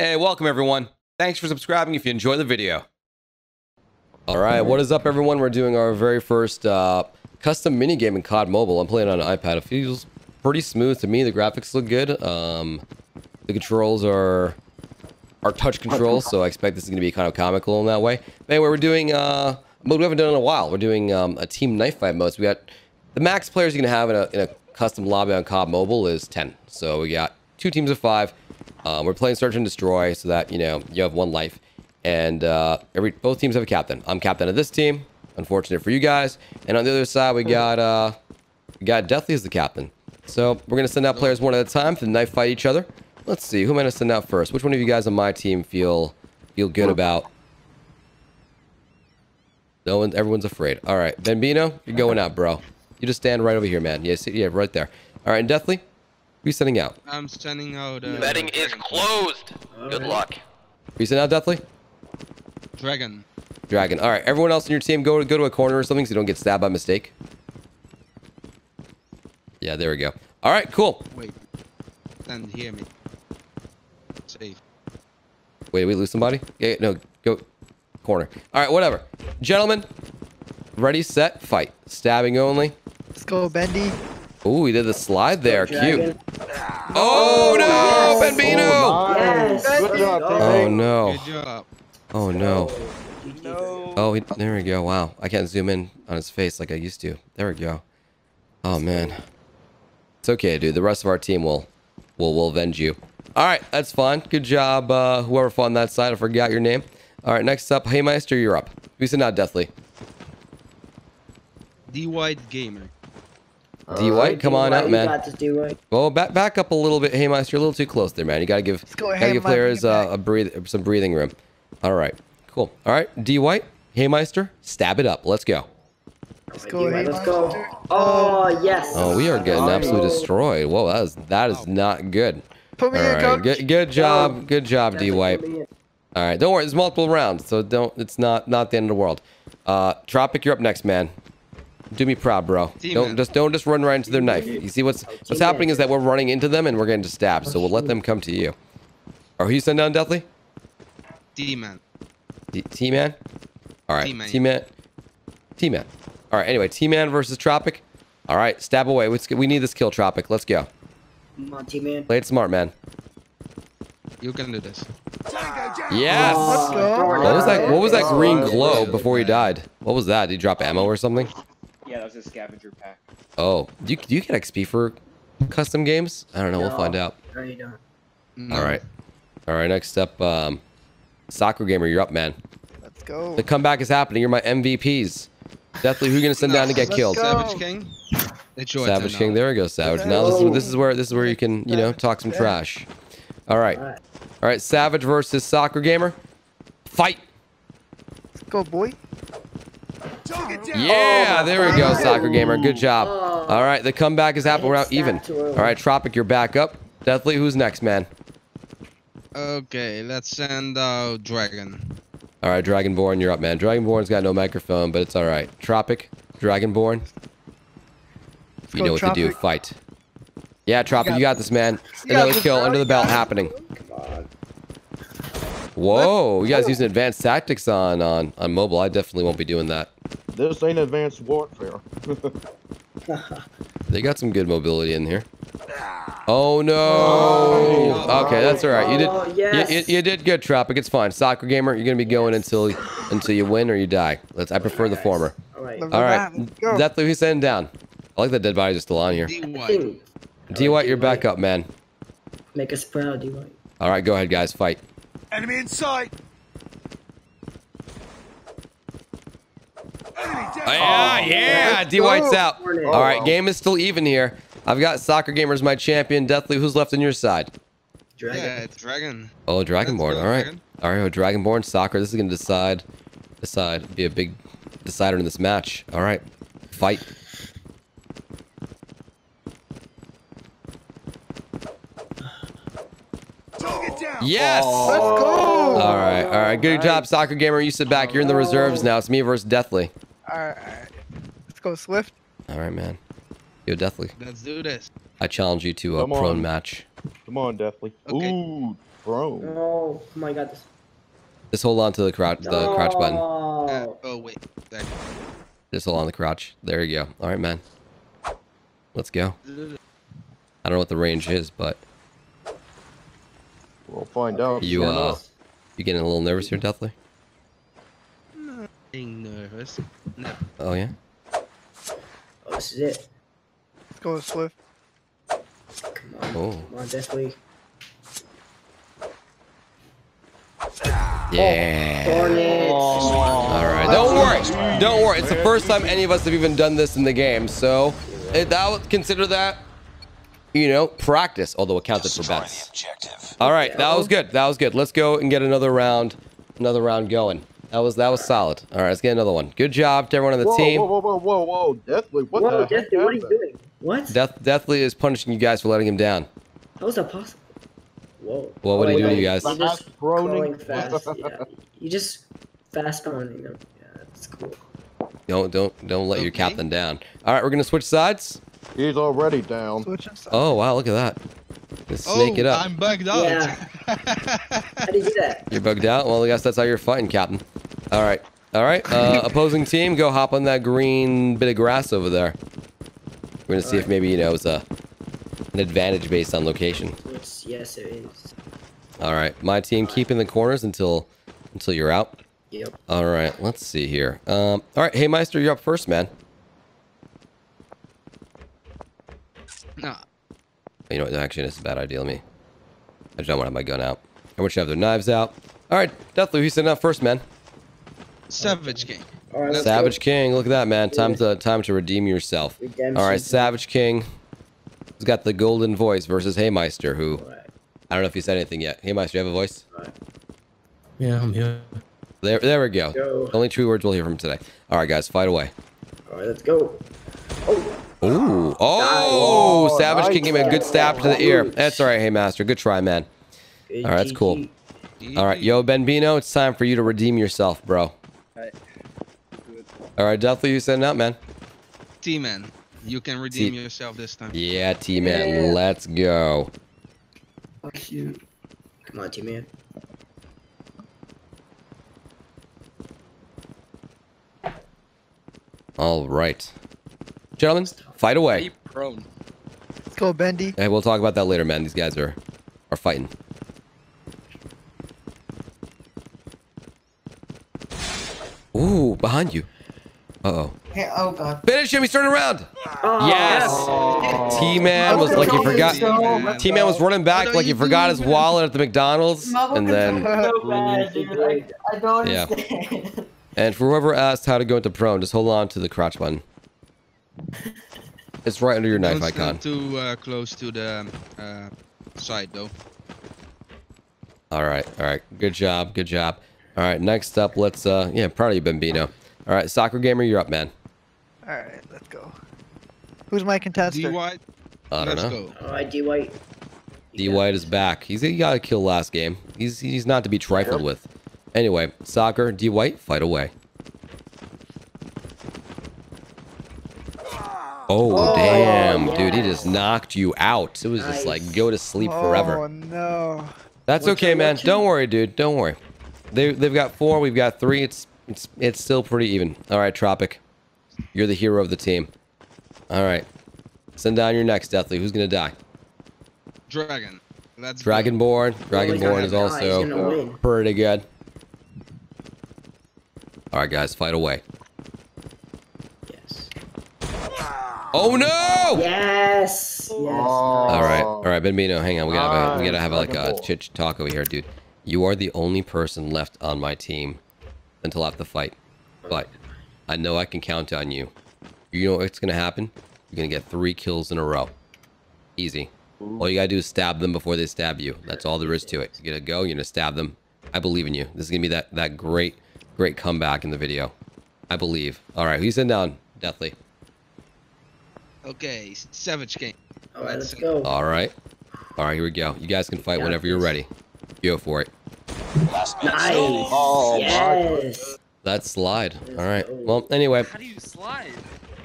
Hey, welcome everyone. Thanks for subscribing if you enjoy the video. All right, what is up everyone? We're doing our very first uh, custom minigame in COD Mobile. I'm playing on an iPad. It feels pretty smooth to me. The graphics look good. Um, the controls are are touch controls, so I expect this is going to be kind of comical in that way. But anyway, we're doing uh, mode we haven't done in a while. We're doing um, a team knife fight mode. So we got the max players going to have in a, in a custom lobby on COD Mobile is 10. So we got two teams of five. Um, we're playing search and destroy so that you know you have one life, and uh, every both teams have a captain. I'm captain of this team. Unfortunate for you guys. And on the other side, we got uh, we got Deathly as the captain. So we're gonna send out players one at a time to knife fight each other. Let's see who am I gonna send out first. Which one of you guys on my team feel feel good about? No one, everyone's afraid. All right, Bambino, you're going out, bro. You just stand right over here, man. Yeah, see, yeah, right there. All right, and Deathly, who you sending out? I'm sending out uh, Betting is closed. Good luck. Who you sending out, Deathly? Dragon. Dragon. All right, everyone else in your team, go to go to a corner or something so you don't get stabbed by mistake. Yeah, there we go. All right, cool. Wait. Then hear me. Safe. Wait, did we lose somebody? Yeah, no, go corner. All right, whatever. Gentlemen, ready, set, fight. Stabbing only. Let's go, Bendy. Ooh, he did the slide there. Cute. Dragon. Oh no, Benbino! Yes. Good job, Oh no. Good job. Oh no. No. Oh, he, there we go. Wow, I can't zoom in on his face like I used to. There we go. Oh man, it's okay, dude. The rest of our team will, will, will avenge you. All right, that's fine. Good job, uh, whoever fought on that side. I forgot your name. All right, next up, Haymeister, you're up. Who's not Deathly? D White Gamer. D White, come on D-White, out, man. got this, D-White. Well, back back up a little bit, Haymeister. You're a little too close there, man. You gotta give, go, gotta give players uh, a breathe, some breathing room. All right, cool. All right, D White, Haymeister, stab it up. Let's go. Let's go, let's go. Oh, yes. Oh, we are getting absolutely destroyed. Whoa, that is that is not good. Put me All in, right, coach. good good job, good job, D Definitely White. put me in. All right, don't worry, there's multiple rounds, so don't. It's not not the end of the world. Uh, Tropic, you're up next, man. Do me proud, bro. Team don't just don't just run right into their knife. You see what's what's happening is that we're running into them and we're getting stabbed. So we'll let them come to you. Or who you send down, Deathly? D Man. D- T-Man? All right, T-Man. T-Man. T-Man. All right, anyway, T-Man versus Tropic. All right, stab away. Let's get, we need this kill, Tropic. Let's go. Come on, T-Man. Play it smart, man. You can do this. Yes. Let's go. What was that? What was that green glow before he died? What was that? Did he drop ammo or something? Yeah, that was a scavenger pack. Oh, do you, do you get XP for custom games? I don't know. We'll find out. No, you don't. No. All right. All right. Next up, um, soccer gamer. You're up, man. Let's go. The comeback is happening. You're my MVPs. Deathly, who you gonna send down to get killed? go. Savage King. It's your Savage King. There we go, Savage. Now this is this is where this is where you can you know talk some trash. All right. All right. All right. Savage versus soccer gamer. Fight. Let's go, boy. Yeah, there we go, soccer gamer. Good job. All right, the comeback is happening. We're out even. All right, Tropic, you're back up. Deathly, who's next, man? Okay, let's send out Dragon. All right, Dragonborn, you're up, man. Dragonborn's got no microphone, but it's all right. Tropic, Dragonborn, you know what to do. Fight. Yeah, Tropic, you got this, man. Another this, kill under the belt got it. happening. Whoa, you guys using advanced tactics on on on mobile? I definitely won't be doing that. This ain't advanced warfare. They got some good mobility in here. Ah. Oh no! Oh. Okay, that's all right. You did. Oh, you- yes. You, you did good, Tropic. It's fine. Soccer gamer, you're gonna be going until until you win or you die. Let's. I prefer the former. All right. Let's All go. right. Let's go. Deathly, who's sitting down? I like that dead bodies are still on here. D I White. think- D White, you're back up, man. Make us proud, D-White. All right, go ahead, guys. Fight. Enemy in sight. Oh, oh, yeah, yeah. D White's out. All right, oh. game is still even here. I've got soccer gamers my champion. Deathly, who's left on your side? Dragon. Yeah, it's Dragon. Oh, Dragonborn. All right. Dragon. All right, well, Dragonborn soccer. This is gonna decide, decide, be a big decider in this match. All right, fight. Target down. Yes. Let's go. All right, all right. Good job, soccer gamer. You sit back. You're in the reserves now. It's me versus Deathly. All right, all right. Let's go, Swift. All right, man. Yo, Deathly. Let's do this. I challenge you to a Come prone on. match. Come on, Deathly. Okay. Ooh, prone. Oh, oh my god. This... Just hold on to the crouch, the crouch button. Uh, Oh. oh wait. There. Just hold on the crouch. There you go. All right, man. Let's go. I don't know what the range is, but We'll find out. You, soon uh, you getting a little nervous here, Deathly? Being nervous. No. Oh yeah. Oh, this is it. Let's go Swift. Come on. Oh. Come on, Deathly. Yeah. Hornets. All right. Don't worry. Don't worry. It's the first time any of us have even done this in the game, so it, that would consider that, you know, practice. Although it counted for bets. All right. That was good. That was good. Let's go and get another round, another round going. That was that was solid. All right. Let's get another one. Good job to everyone on the whoa, team. Whoa, whoa, whoa, whoa, whoa, Deathly, what Whoa, the heck what are you doing? What? Death, Deathly is punishing you guys for letting him down. How is that possible? Whoa. Well, what Oh, do you do, yeah, you guys? You're just Fast groaning. fast. yeah. You just fast spawning them. Yeah, that's cool. Don't don't don't let your captain down. All right. We're gonna switch sides. He's already down. Switching sides. Oh wow. Look at that. Let's snake oh, it up. I'm bugged out. Yeah. How do you do that? You're bugged out? Well, I guess that's how you're fighting, Captain. All right. All right. Uh, opposing team, go hop on that green bit of grass over there. We're going to see if maybe, you know, it's a, an advantage based on location. It's, yes, it is. All right. My team, keep in the corners until until you're out. Yep. All right. Let's see here. Um, all right. Hey, Meister, you're up first, man. nah. You know what? Actually, this is a bad idea. Let me. I just don't want to have my gun out. I want you to have their knives out. All right. Deathly, who's sitting up first, man? Savage King. All right, Savage go. King, look at that, man. Time to time to redeem yourself. Redemption All right. Savage King. He's got the golden voice versus Haymeister, who All right. I don't know if he said anything yet. Haymeister, you have a voice? Yeah, I'm here. There, there we go. Go. Only two words we'll hear from today. All right, guys, fight away. All right, let's go. Oh, Ooh, oh, Nice. Savage King gave me a good stab to the ear. That's all right, Haymaster. Good try, man. All right, that's cool. All right, yo, Benbino, it's time for you to redeem yourself, bro. Alright. All right, Deathly, you sending out, man? T-Man. You can redeem T- yourself this time. Yeah, T-Man, Yeah. let's go. Oh, shoot. Come on, T-Man. All right. Gentlemen, fight away. prone. Let's go Bendy. Hey, we'll talk about that later, man. These guys are are fighting. Ooh, behind you. Oh. Oh god. Finish him. He's turning around. Oh, Yes. T Man was like he forgot. T Man was running back like he you forgot his wallet at the McDonald's, and then so bad, dude. I, I don't Yeah. and for whoever asked how to go into prone, just hold on to the crotch button. It's right under your knife Don't icon. too uh, close to the uh, side though. All right, all right. Good job, good job. All right, next up, let's uh, yeah, proud of you, Bambino. All right, soccer gamer, you're up, man. All right, let's go. Who's my contestant? D White. I don't Let's know. All right, D White. D White is back. He's he got a kill last game. He's he's not to be trifled with. Anyway, soccer, D White, fight away. Ah. Oh, Oh, damn, dude, he just knocked you out. It was just like go to sleep Oh forever. Oh no. That's One okay, two, man. Don't worry, dude. Don't worry. They they've got four. We've got three. It's it's it's still pretty even. All right, Tropic, you're the hero of the team. All right, send down your next Deathly. Who's gonna die? Dragon. Let's go. Dragonborn. Dragonborn is he's gonna also pretty good. All right, guys, fight away. Yes. Oh no! Yes. Yes. Oh. All right, all right, Benbino, hang on. We gotta have a, we gotta Nice, have like a Dragon chit talk over here, dude. You are the only person left on my team until after the fight, but I know I can count on you. You know what's gonna happen? You're gonna get three kills in a row. Easy. All you gotta do is stab them before they stab you. That's all there is to it. You're gonna go. You're gonna stab them. I believe in you. This is gonna be that that great great comeback in the video. I believe. All right, who's sitting down? Deathly. Okay, Savage King. All right, let's Let's go. All right. All right, here we go. You guys can fight Got whenever you're ready. Go for it. Nice. Oh, my yes. That slide. All right. Well, anyway, How do you slide?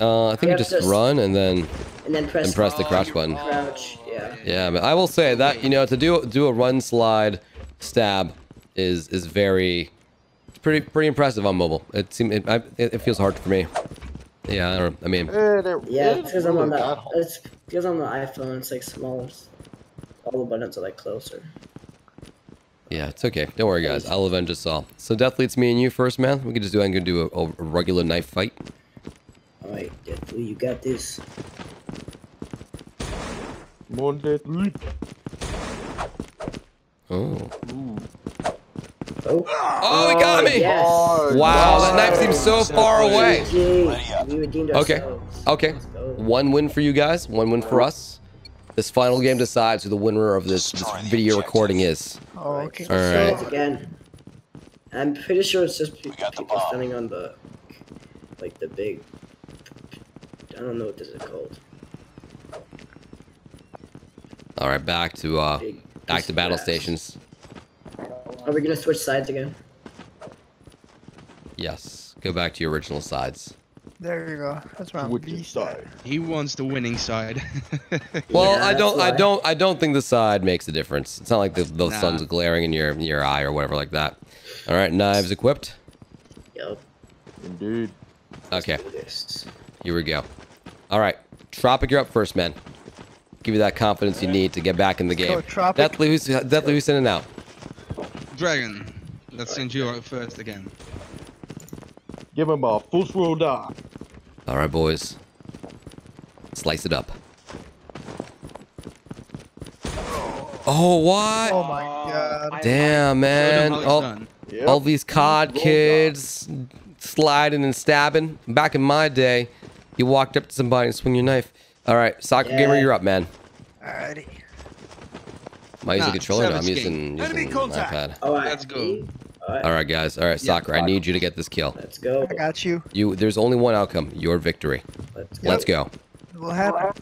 uh, I think you You have just run and then And then press. and press the crouch button. Crouch. Yeah. Yeah. Yeah, but I will say that you know to do do a run slide stab is is very it's pretty pretty impressive on mobile. It seems it, I, it, it feels hard for me. Yeah, I don't. I mean, Yeah, it's it's because I'm on the that hard. it's because on the iPhone it's like small. All the buttons are like closer. Yeah, it's okay. Don't worry, guys. I'll avenge us all. So deathly, it's me and you first, man. We can just do. I'm gonna do a, a regular knife fight. Alright, Deathly, you got this. Come on, Deathly. Oh. Oh, Oh, he got me. yes. Wow, that knife seems so far away. GG. We redeemed Okay. Okay. One win for you guys. One win for us. This final game decides who the winner of this, this video recording is. Oh, okay. All right. So, again, I'm pretty sure it's just pe- people standing on the, like the big. I don't know what this is called. All right, back to uh, Big back to battle grass. stations. Are we gonna switch sides again? Yes, go back to your original sides. There you go. That's my Which beast. side? He wants the winning side. Well, Yeah, I don't, that's I don't, I don't think the side makes a difference. It's not like the, the Nah. sun's glaring in your in your eye or whatever like that. All right, knives equipped. Yup. Indeed. Okay, here we go. All right, Tropic, you're up first, man. Give you that confidence you need to get back in the go, game. Tropic. Deathly, who's Deathly, who's sending out? Dragon, let's send you out first again. Give him a full swirl die. All right, boys. Slice it up. Oh, what? Oh my god. Damn, man. how All. Yep. all these COD kids sliding and stabbing. Back in my day, you walked up to somebody and swing your knife. All right, soccer gamer, Yeah. you're up, man. Alrighty. Am I using Nah, a controller? No, I'm Savage using, Enemy using contact. iPad. Alright. Let's go. Alright. All right, guys. All right, soccer. I need you to get this kill. Let's go. I got you. You. There's only one outcome. Your victory. Let's go. Let's go. We'll have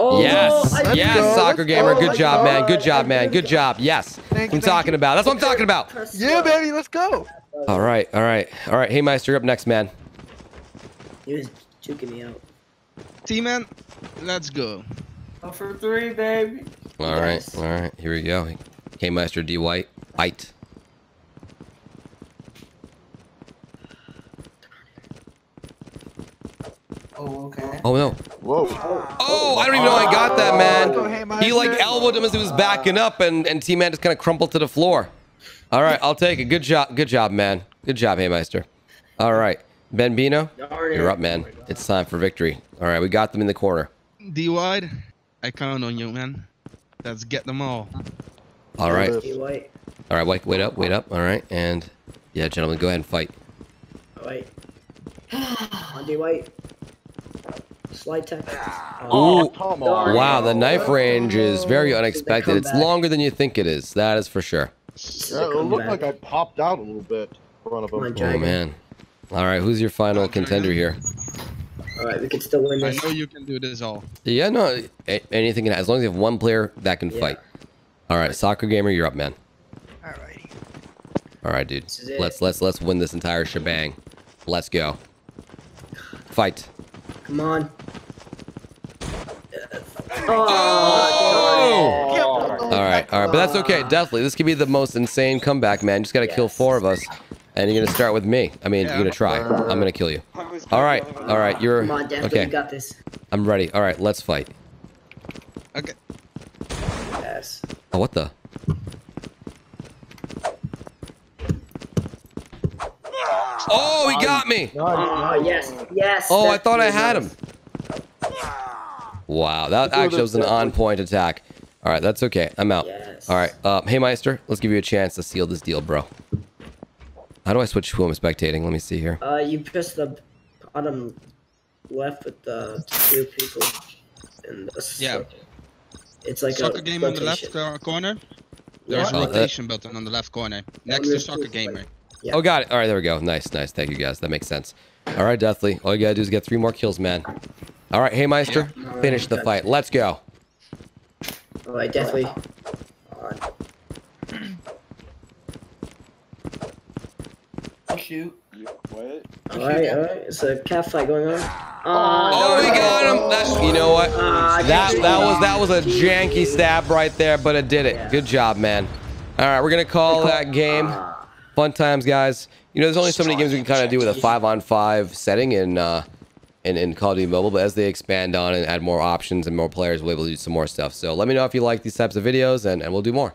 Oh, Yes, I- yes, go, soccer let's gamer. go, Good let's job, go. man. Good job, man. Good job. Yes, Thank I'm thank talking you. about. That's what I'm talking about. Yeah, baby, let's go. All right, all right, all right. Hey, Meister, you're up next, man. He was juking me out. T-Man, let's go. Go for three, baby. All right, Yes. all right. Here we go. Hey, Meister D White. White. Oh, okay. Oh no. Whoa. Oh, I don't even know I got that, Oh, hey, man. He like elbowed him as he was backing up, and and T Man just kind of crumpled to the floor. All right, I'll take it. Good job, good job, man. Good job, hey Meister. All right, Ben Bino, you're up, man. It's time for victory. All right, we got them in the corner. D-Wide, I count on you, man. Let's get them all. All right, Yes. D White. all right. Wait, wait up, wait up. All right, and yeah, gentlemen, go ahead and fight. Alright. On D White. Slide tech. Ah. Oh, Ooh. come Darn on. Wow, the knife range is very Oh, unexpected. It's comeback. longer than you think it is. That is for sure. Yeah, it looked like I popped out a little bit in front of Come on, him. Oh man. All right, who's your final contender here? Alright, we could still win I know you can do this all. Yeah, no, anything can as long as you have one player that can Yeah. fight. All right, soccer gamer, you're up, man. Alrighty. All right, dude. This is it. Let's let's let's win this entire shebang. Let's go. Fight. Come on. Oh! Oh! oh, oh, oh all right, all right, but that's okay. Deathly, this could be the most insane comeback, man. You just got to kill four of us, and you're gonna start with me. I mean, Yeah. you're gonna try. I'm gonna kill you. All right, all right. You're Come on, Deathly, okay. you got this. I'm ready. All right, let's fight. Okay. Yes. Oh, what the? Oh, he got me. Oh, yes. Yes. Oh, I thought I had nice. him. Wow, that actually was an on-point attack. All right, that's okay. I'm out. Yes. All right, uh, hey Meister, let's give you a chance to seal this deal, bro. How do I switch who I'm spectating? Let me see here. Uh, you press the bottom left with the two people. And the Yeah. It's like Soccer a game on the left corner. Yeah. There's a Oh, that- rotation button on the left corner. Next to soccer two, gamer. Yeah. Oh, got it. All right, there we go. Nice, nice. Thank you, guys. That makes sense. All right, Deathly. All you gotta do is get three more kills, man. All right, hey Meister, Yeah. finish the fight. Let's go. Alright, definitely. On. Shoot. What? All right, all right. It's a cat fight going on. Oh, no, we got him. That, you know what? Ah, That that was that was a janky stab right there, but it did it. Yeah. Good job, man. All right, we're gonna call that game. Fun times, guys. You know, there's only so many games we can kind of do with a five-on-five setting in uh, in in Call of Duty Mobile, but as they expand on and add more options and more players, we'll be able to do some more stuff. So let me know if you like these types of videos, and, and we'll do more.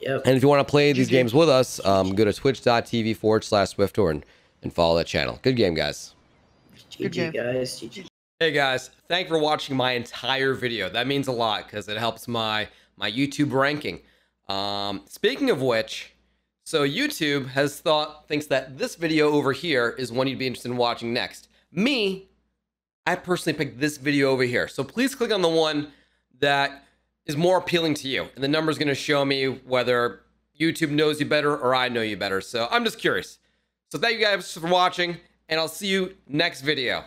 Yep. And if you want to play these games with us, um, go to twitch.tv forward slash Swiftor and, and follow that channel. Good game, guys. Good GG, game. guys. GG. Hey guys, thank you for watching my entire video. That means a lot because it helps my my YouTube ranking. Um, speaking of which, so YouTube has thought thinks that this video over here is one you'd be interested in watching next. Me, I personally picked this video over here. So please click on the one that is more appealing to you, and the number is going to show me whether YouTube knows you better or I know you better. So I'm just curious. So thank you guys for watching, and I'll see you next video.